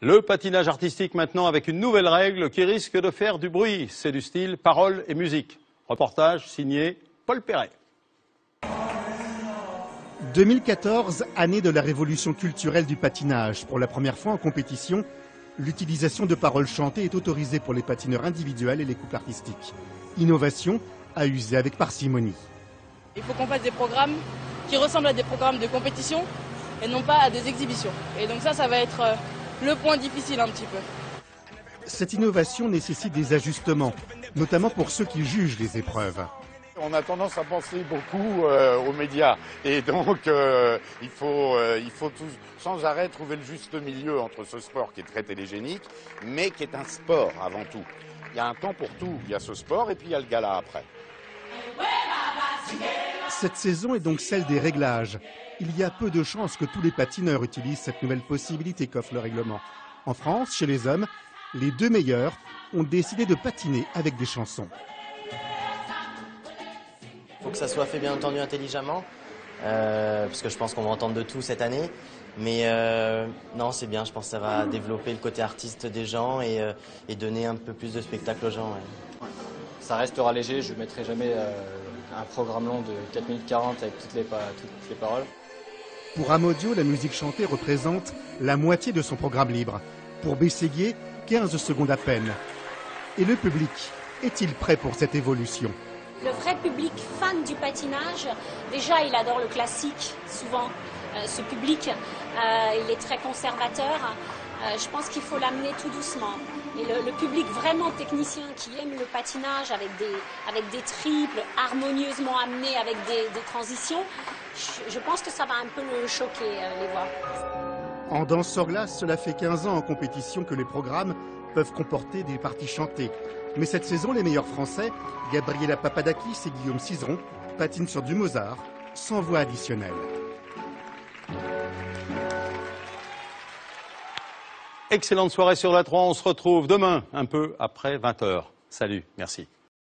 Le patinage artistique maintenant avec une nouvelle règle qui risque de faire du bruit. C'est du style parole et musique. Reportage signé Paul Perret. 2014, année de la révolution culturelle du patinage. Pour la première fois en compétition, l'utilisation de paroles chantées est autorisée pour les patineurs individuels et les couples artistiques. Innovation à user avec parcimonie. Il faut qu'on fasse des programmes qui ressemblent à des programmes de compétition et non pas à des exhibitions. Et donc ça, ça va être euh, le point difficile un petit peu. Cette innovation nécessite des ajustements, notamment pour ceux qui jugent les épreuves. On a tendance à penser beaucoup euh, aux médias et donc euh, il faut, euh, il faut sans arrêt trouver le juste milieu entre ce sport qui est très télégénique mais qui est un sport avant tout. Il y a un temps pour tout, il y a ce sport et puis il y a le gala après. Cette saison est donc celle des réglages. Il y a peu de chances que tous les patineurs utilisent cette nouvelle possibilité qu'offre le règlement. En France, chez les hommes, les deux meilleurs ont décidé de patiner avec des chansons. Il faut que ça soit fait bien entendu intelligemment, euh, parce que je pense qu'on va entendre de tout cette année. Mais euh, non, c'est bien, je pense que ça va développer le côté artiste des gens et, euh, donner un peu plus de spectacle aux gens. Ça restera léger, je ne mettrai jamais un programme long de 4 minutes 40 avec toutes les, toutes les paroles. Pour Amodio, la musique chantée représente la moitié de son programme libre. Pour Bességuier, 15 secondes à peine. Et le public, est-il prêt pour cette évolution? Le vrai public fan du patinage, déjà il adore le classique, souvent. Euh, ce public, euh, il est très conservateur. Euh, je pense qu'il faut l'amener tout doucement. Et le, public vraiment technicien qui aime le patinage avec des, avec des triples harmonieusement amenés, avec des, transitions, je, pense que ça va un peu le choquer, les voix. En danse sur glace, cela fait 15 ans en compétition que les programmes peuvent comporter des parties chantées. Mais cette saison, les meilleurs Français, Gabriela Papadakis et Guillaume Cizeron, patinent sur du Mozart, sans voix additionnelle. Excellente soirée sur la 3. On se retrouve demain, un peu après 20h. Salut, merci.